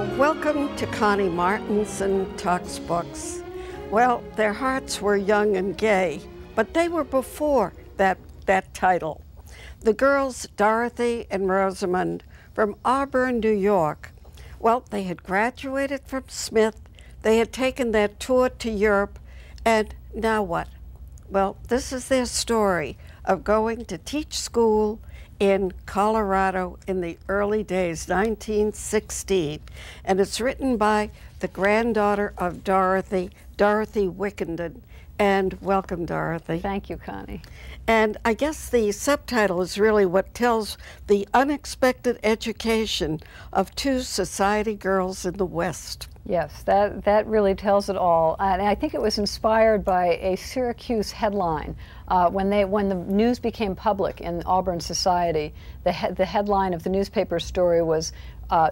Welcome to Connie Martinson Talks Books. Well, their hearts were young and gay, but they were before that, that title. The girls, Dorothy and Rosamond, from Auburn, New York, well, they had graduated from Smith, they had taken that tour to Europe, and now what? Well, this is their story of going to teach school in Colorado in the early days, 1916. And it's written by the granddaughter of Dorothy, Dorothy Wickenden. And welcome, Dorothy. Thank you, Connie. And I guess the subtitle is really what tells the unexpected education of two society girls in the West. Yes, that, that really tells it all. And I think it was inspired by a Syracuse headline. Uh, when, they, when the news became public in Auburn society, the, he the headline of the newspaper story was uh,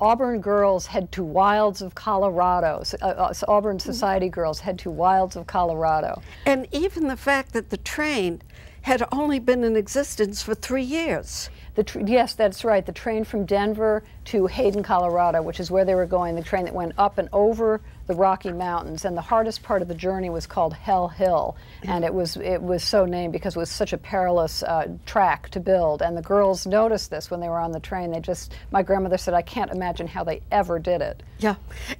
Auburn girls head to wilds of Colorado. Uh, uh, Auburn society girls head to wilds of Colorado. And even the fact that the train had only been in existence for three years. Yes, that's right. The train from Denver to Hayden, Colorado, which is where they were going, the train that went up and over the Rocky Mountains. And the hardest part of the journey was called Hell Hill, and it was it was so named because it was such a perilous uh, track to build. And the girls noticed this when they were on the train. They just, my grandmother said, I can't imagine how they ever did it. Yeah,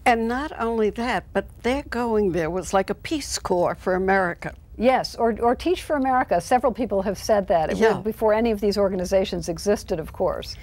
and not only that, but their going there was like a Peace Corps for America. Yes, or, or Teach for America. Several people have said that yeah. before any of these organizations existed, of course.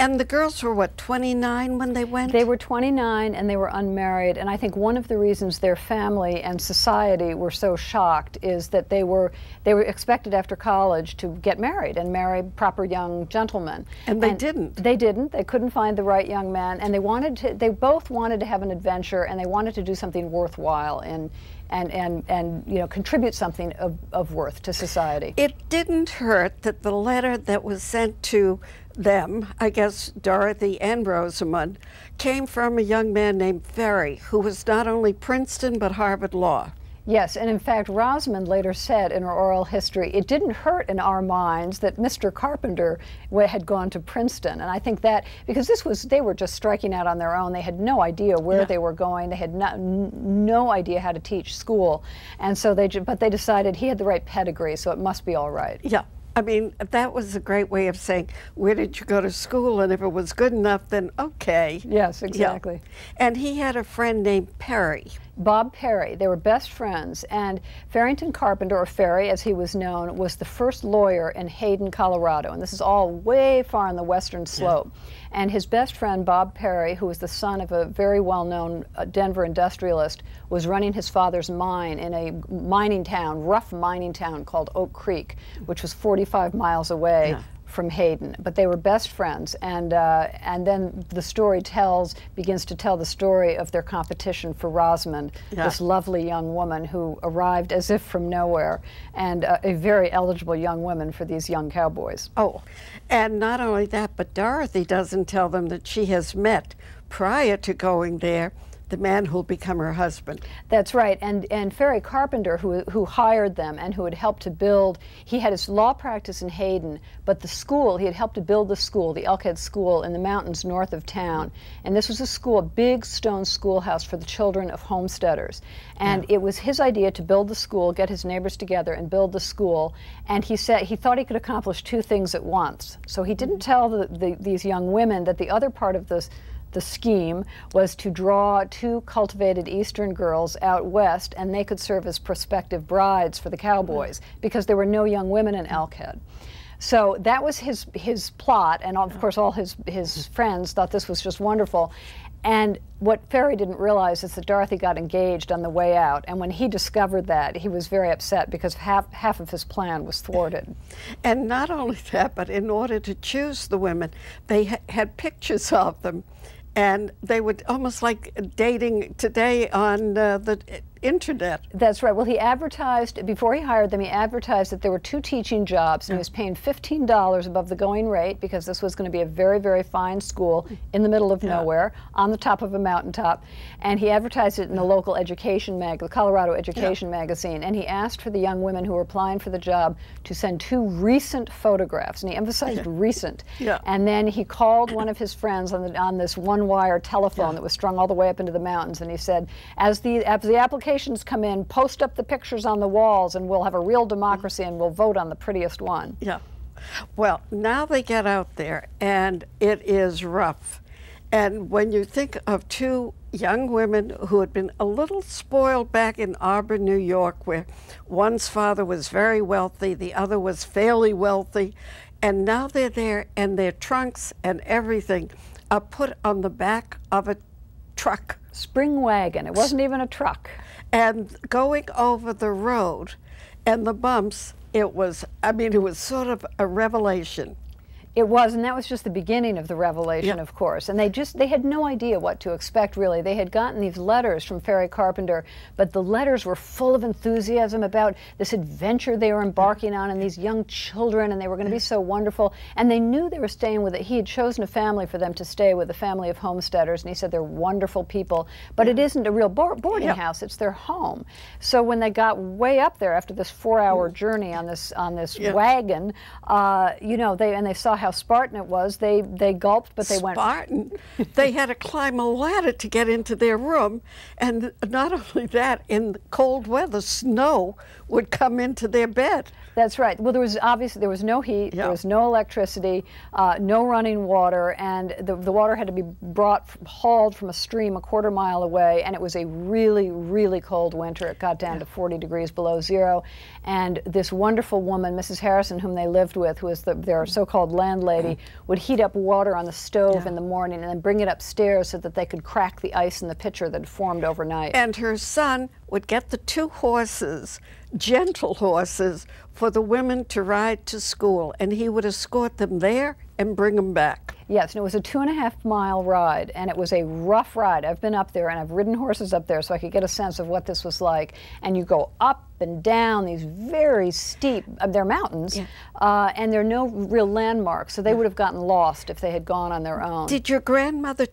And the girls were what, 29 when they went? They were 29 and they were unmarried. And I think one of the reasons their family and society were so shocked is that they were they were expected after college to get married and marry proper young gentlemen. And they and didn't. They didn't. They couldn't find the right young man. And they wanted to. They both wanted to have an adventure and they wanted to do something worthwhile in and, and, and you know, contribute something of, of worth to society. It didn't hurt that the letter that was sent to them, I guess Dorothy and Rosamond, came from a young man named Ferry, who was not only Princeton but Harvard Law. Yes, and in fact, Rosamond later said in her oral history, it didn't hurt in our minds that Mr. Carpenter had gone to Princeton. And I think that, because this was, they were just striking out on their own. They had no idea where yeah. they were going. They had no, no idea how to teach school. And so they, but they decided he had the right pedigree, so it must be all right. Yeah. I mean, that was a great way of saying, where did you go to school? And if it was good enough, then okay. Yes, exactly. Yeah. And he had a friend named Perry. Bob Perry. They were best friends, and Farrington Carpenter, or Ferry as he was known, was the first lawyer in Hayden, Colorado. And this is all way far on the western slope. Yeah. And his best friend, Bob Perry, who was the son of a very well known uh, Denver industrialist, was running his father's mine in a mining town, rough mining town called Oak Creek, which was 45 miles away. Yeah from Hayden, but they were best friends. And, uh, and then the story tells, begins to tell the story of their competition for Rosamond, yeah. this lovely young woman who arrived as if from nowhere, and uh, a very eligible young woman for these young cowboys. Oh, and not only that, but Dorothy doesn't tell them that she has met prior to going there the man who'll become her husband. That's right. And and Ferry Carpenter, who who hired them and who had helped to build, he had his law practice in Hayden, but the school he had helped to build the school, the Elkhead School in the mountains north of town. And this was a school, a big stone schoolhouse for the children of homesteaders. And yeah. it was his idea to build the school, get his neighbors together, and build the school. And he said he thought he could accomplish two things at once. So he didn't mm-hmm. tell the, the, these young women that the other part of this the scheme was to draw two cultivated Eastern girls out west, and they could serve as prospective brides for the cowboys mm. because there were no young women in Elkhead. So that was his his plot, and of course, all his his friends thought this was just wonderful. And what Ferry didn't realize is that Dorothy got engaged on the way out, and when he discovered that, he was very upset because half half of his plan was thwarted. And not only that, but in order to choose the women, they ha had pictures of them and they would almost like dating today on uh, the internet. That's right. Well, he advertised before he hired them. He advertised that there were two teaching jobs, and he was paying fifteen dollars above the going rate because this was going to be a very, very fine school in the middle of Yeah. nowhere, on the top of a mountaintop. And he advertised it in the local education mag, the Colorado Education magazine. And he asked for the young women who were applying for the job to send two recent photographs, and he emphasized recent. Yeah. And then he called one of his friends on, the, on this one-wire telephone that was strung all the way up into the mountains, and he said, "As the as the applications come in, post up the pictures on the walls, and we'll have a real democracy, and we'll vote on the prettiest one." Yeah. Well, now they get out there and it is rough. And when you think of two young women who had been a little spoiled back in Auburn, New York, where one's father was very wealthy, the other was fairly wealthy, and now they're there and their trunks and everything are put on the back of a truck Spring wagon. It wasn't even a truck. And going over the road and the bumps, it was, I mean, it was sort of a revelation. It was, and that was just the beginning of the revelation, Yeah. of course. And they just they had no idea what to expect really. They had gotten these letters from Ferry Carpenter, but the letters were full of enthusiasm about this adventure they were embarking on and these young children and they were going to be so wonderful. And they knew they were staying with it. He had chosen a family for them to stay with, a family of homesteaders, and he said they're wonderful people, but it isn't a real boar- boarding Yeah. house, it's their home. So when they got way up there after this 4-hour journey on this on this Mm. Yeah. wagon, uh, you know, they and they saw how Spartan it was. They they gulped, but they went. Spartan. they had to climb a ladder to get into their room, and not only that, in cold weather, snow would come into their bed. That's right. Well, there was obviously there was no heat, Yeah. there was no electricity, uh, no running water, and the, the water had to be brought hauled from a stream a quarter mile away. And it was a really really cold winter. It got down to 40 degrees below zero, and this wonderful woman, Mrs. Harrison, whom they lived with, who was the, their so-called landlady, mm. would heat up water on the stove in the morning and then bring it upstairs so that they could crack the ice in the pitcher that had formed overnight. And her son would get the two horses, gentle horses, for the women to ride to school, and he would escort them there and bring them back. Yes, and it was a two and a half mile ride, and it was a rough ride. I've been up there and I've ridden horses up there so I could get a sense of what this was like. And you go up and down these very steep, uh, they're mountains, uh, and there are no real landmarks, so they would have gotten lost if they had gone on their own. Did your grandmother,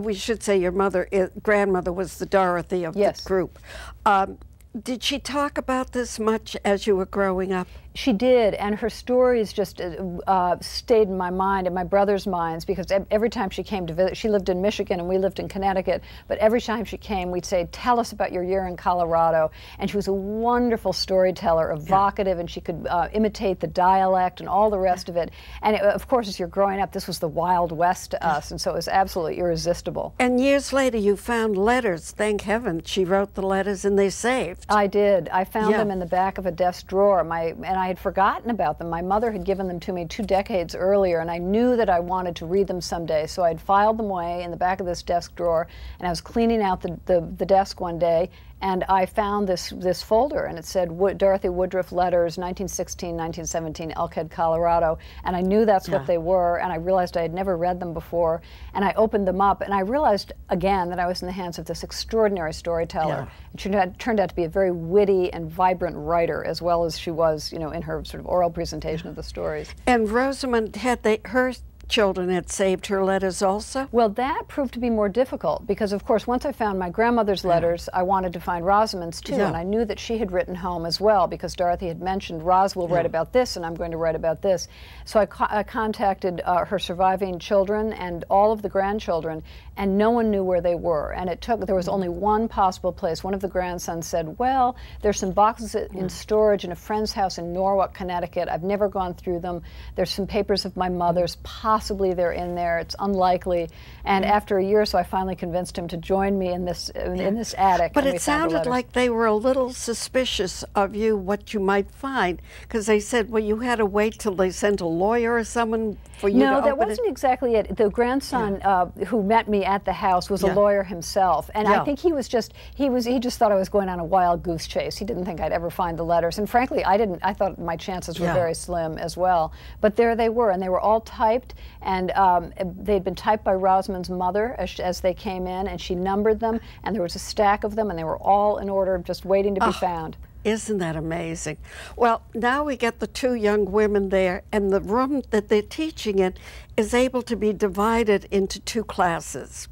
we should say your mother, uh, grandmother was the Dorothy of Yes. the group. Um, did she talk about this much as you were growing up? She did, and her stories just uh, uh, stayed in my mind and my brother's minds because every time she came to visit, she lived in Michigan and we lived in Connecticut, but every time she came, we'd say, Tell us about your year in Colorado. And she was a wonderful storyteller, evocative, and she could uh, imitate the dialect and all the rest of it. And it, of course, as you're growing up, this was the Wild West to us, and so it was absolutely irresistible. And years later, you found letters. Thank heaven she wrote the letters and they saved. I did. I found Yeah. them in the back of a desk drawer. My and I had forgotten about them. My mother had given them to me two decades earlier, and I knew that I wanted to read them someday. So I'd filed them away in the back of this desk drawer, and I was cleaning out the, the, the desk one day, and I found this this folder, and it said Wood, Dorothy Woodruff letters, 1916, 1917, Elkhead, Colorado, and I knew that's Yeah. what they were, and I realized I had never read them before, and I opened them up, and I realized again that I was in the hands of this extraordinary storyteller. Yeah. And She had, turned out to be a very witty and vibrant writer, as well as she was, you know, in her sort of oral presentation of the stories. And Rosamond had they her children had saved her letters also. Well, that proved to be more difficult because, of course, once I found my grandmother's letters, I wanted to find Rosamond's too, Yeah. and I knew that she had written home as well because Dorothy had mentioned Roz will write about this, and I'm going to write about this. So I, co- I contacted uh, her surviving children and all of the grandchildren, and no one knew where they were. And it took there was only one possible place. One of the grandsons said, "Well, there's some boxes in storage in a friend's house in Norwalk, Connecticut. I've never gone through them. There's some papers of my mother's. Possibly they're in there. It's unlikely." And after a year or so, I finally convinced him to join me in this in, in this attic. But it sounded like they were a little suspicious of you, what you might find, because they said, well, you had to wait till they sent a lawyer or someone for you no, to that wasn't it. exactly it. The grandson uh, who met me at the house was Yeah. a lawyer himself, and Yeah. I think he was just he was he just thought I was going on a wild goose chase. He didn't think I'd ever find the letters, and frankly, I didn't. I thought my chances were Yeah. very slim as well. But there they were, and they were all typed, and um, they'd been typed by Rosamond's mother as, as, they came in, and she numbered them, and there was a stack of them, and they were all in order, just waiting to be oh, found. Isn't that amazing? Well, now we get the two young women there, and the room that they're teaching in is able to be divided into two classes.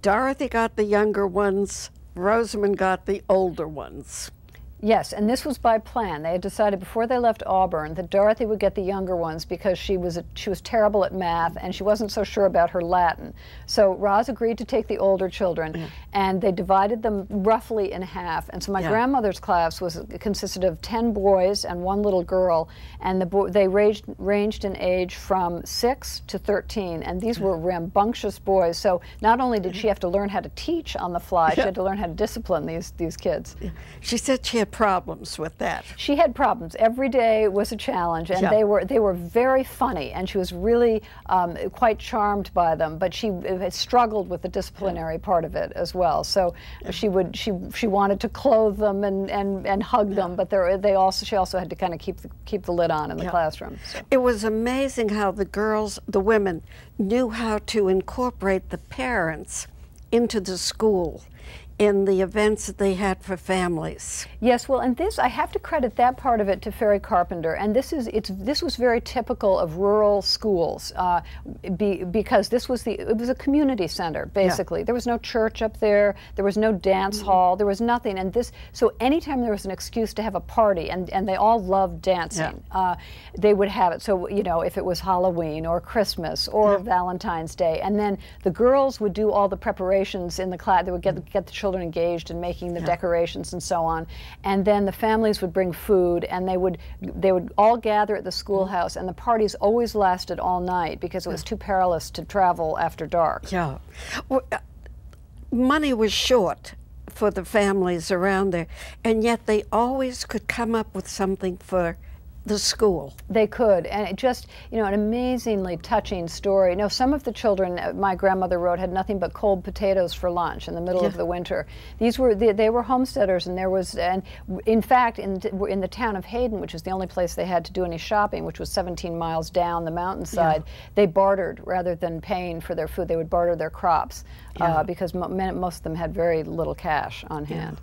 Dorothy got the younger ones, Rosamond got the older ones. Yes, and this was by plan. They had decided before they left Auburn that Dorothy would get the younger ones because she was a, she was terrible at math and she wasn't so sure about her Latin. So Roz agreed to take the older children, yeah. and they divided them roughly in half. And so my yeah. grandmother's class was consisted of ten boys and one little girl, and the bo- they ranged ranged in age from six to thirteen, and these were rambunctious boys. So not only did she have to learn how to teach on the fly, yeah. she had to learn how to discipline these these kids. She said she had problems with that. She had problems. Every day was a challenge, and yeah. they were they were very funny, and she was really um, quite charmed by them. But she uh, struggled with the disciplinary part of it as well. So yeah. she would she she wanted to clothe them and and, and hug yeah. them, but they also she also had to kind of keep the, keep the lid on in the classroom. So. It was amazing how the girls, the women, knew how to incorporate the parents into the school in the events that they had for families. Yes, well, and this I have to credit that part of it to Ferry Carpenter, and this is it's this was very typical of rural schools uh, be, because this was the it was a community center basically. Yeah. There was no church up there, there was no dance mm-hmm. hall, there was nothing, and this so anytime there was an excuse to have a party, and and they all loved dancing, yeah. uh, they would have it. So you know if it was Halloween or Christmas or yeah. Valentine's Day, and then the girls would do all the preparations in the class. They would get get the children engaged in making the yeah. decorations and so on. And then the families would bring food, and they would they would all gather at the schoolhouse, and the parties always lasted all night because it was too perilous to travel after dark. Yeah, well, uh, money was short for the families around there, and yet they always could come up with something for the school. They could, and it just, you know, an amazingly touching story. You know, some of the children uh, my grandmother wrote had nothing but cold potatoes for lunch in the middle yeah. of the winter. These were they, they, were homesteaders, and there was, and in fact, in in the town of Hayden, which was the only place they had to do any shopping, which was 17 miles down the mountainside, yeah. they bartered rather than paying for their food. They would barter their crops uh, yeah. uh, because mo most of them had very little cash on hand.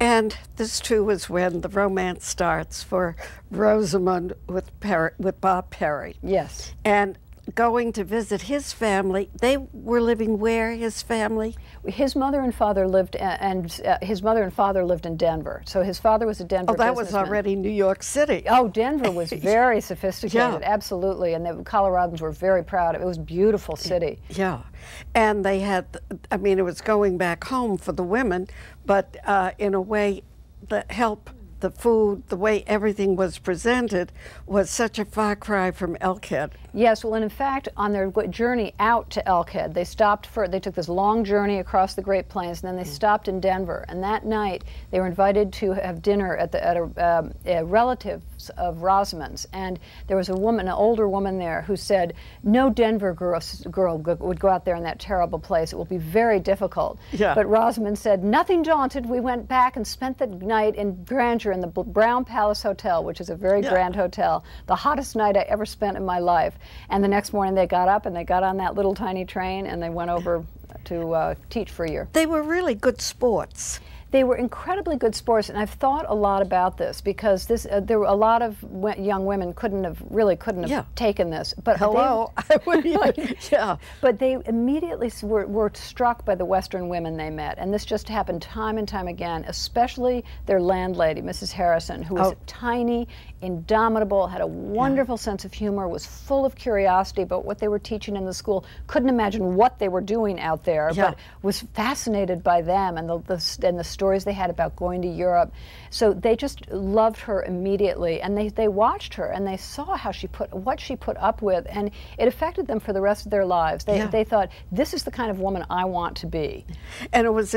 And this too was when the romance starts for Rosamond with Perry, with Bob Perry. Yes. And going to visit his family. They were living where his family? His mother and father lived, and uh, his mother and father lived in Denver. So his father was a Denver. Oh, that was already New York City. Oh, Denver was very sophisticated, yeah. absolutely, and the Coloradans were very proud. of It was a beautiful city. Yeah, and they had. I mean, it was going back home for the women, but uh, in a way, the help the food, the way everything was presented, was such a far cry from Elkhead. Yes, well, and in fact, on their journey out to Elkhead, they stopped for, they took this long journey across the Great Plains, and then they mm. stopped in Denver. And that night, they were invited to have dinner at, the, at a, um, a relatives of Rosamond's. And there was a woman, an older woman there, who said, No Denver girl, girl would go out there in that terrible place. It will be very difficult. Yeah. But Rosamond said, Nothing daunted, we went back and spent the night in grandeur in the Brown Palace Hotel, which is a very yeah. grand hotel, the hottest night I ever spent in my life. And the next morning they got up and they got on that little tiny train and they went over to uh, teach for a year. They were really good sports. They were incredibly good sports, and I've thought a lot about this because this uh, there were a lot of young women couldn't have really couldn't have yeah. taken this. But hello, they, yeah. But they immediately were, were struck by the Western women they met, and this just happened time and time again. Especially their landlady, Mrs. Harrison, who was oh. tiny, indomitable, had a wonderful yeah. sense of humor, was full of curiosity about what they were teaching in the school. Couldn't imagine what they were doing out there, yeah. but was fascinated by them and the, the and the stories they had about going to Europe. So they just loved her immediately, and they, they watched her and they saw how she put what she put up with, and it affected them for the rest of their lives. They, yeah. they thought, this is the kind of woman I want to be. And it was